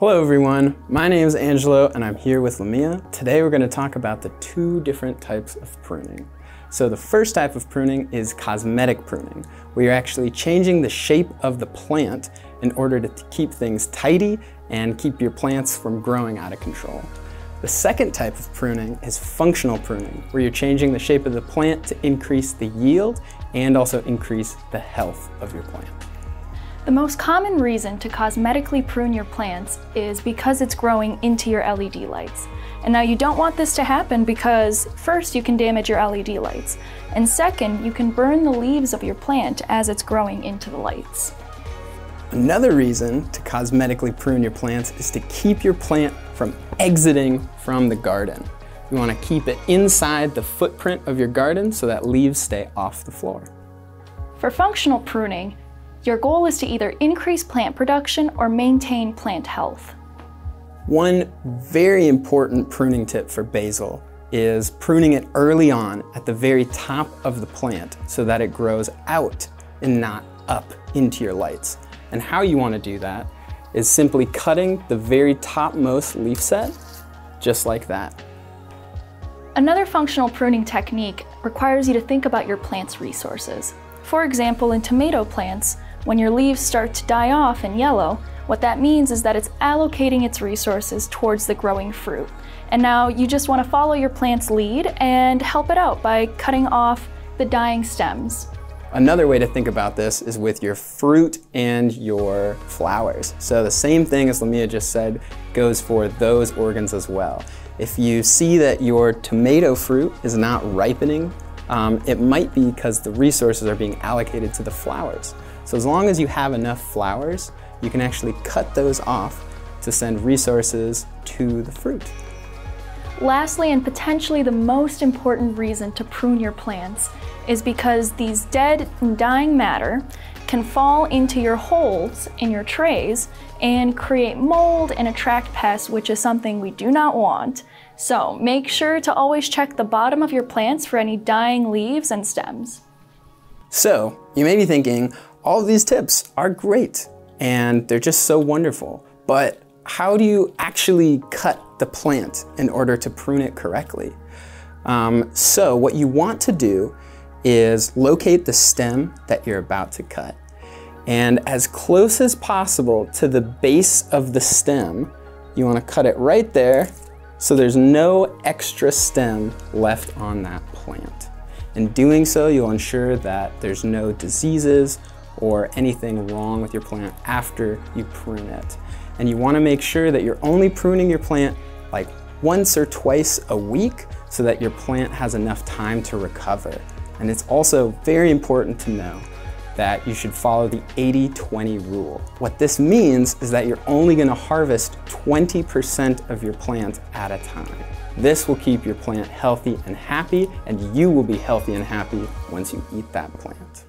Hello everyone, my name is Angelo and I'm here with Lamia. Today we're going to talk about the two different types of pruning. So the first type of pruning is cosmetic pruning, where you're actually changing the shape of the plant in order to keep things tidy and keep your plants from growing out of control. The second type of pruning is functional pruning, where you're changing the shape of the plant to increase the yield and also increase the health of your plant. The most common reason to cosmetically prune your plants is because it's growing into your LED lights. And now you don't want this to happen because first you can damage your LED lights, and second you can burn the leaves of your plant as it's growing into the lights. Another reason to cosmetically prune your plants is to keep your plant from exiting from the garden. You want to keep it inside the footprint of your garden so that leaves stay off the floor. For functional pruning, your goal is to either increase plant production or maintain plant health. One very important pruning tip for basil is pruning it early on at the very top of the plant so that it grows out and not up into your lights. And how you want to do that is simply cutting the very topmost leaf set just like that. Another functional pruning technique requires you to think about your plant's resources. For example, in tomato plants, when your leaves start to die off and yellow, what that means is that it's allocating its resources towards the growing fruit. And now you just want to follow your plant's lead and help it out by cutting off the dying stems. Another way to think about this is with your fruit and your flowers. So the same thing as Lamia just said goes for those organs as well. If you see that your tomato fruit is not ripening, um, it might be because the resources are being allocated to the flowers. So as long as you have enough flowers, you can actually cut those off to send resources to the fruit. Lastly, and potentially the most important reason to prune your plants is because these dead and dying matter can fall into your holes in your trays and create mold and attract pests, which is something we do not want. So make sure to always check the bottom of your plants for any dying leaves and stems. So you may be thinking, all these tips are great and they're just so wonderful, but how do you actually cut the plant in order to prune it correctly? Um, so what you want to do is locate the stem that you're about to cut. And as close as possible to the base of the stem, you want to cut it right there so there's no extra stem left on that plant. In doing so, you'll ensure that there's no diseases or anything wrong with your plant after you prune it. And you wanna make sure that you're only pruning your plant like once or twice a week so that your plant has enough time to recover. And it's also very important to know that you should follow the 80-20 rule. What this means is that you're only gonna harvest 20% of your plant at a time. This will keep your plant healthy and happy, and you will be healthy and happy once you eat that plant.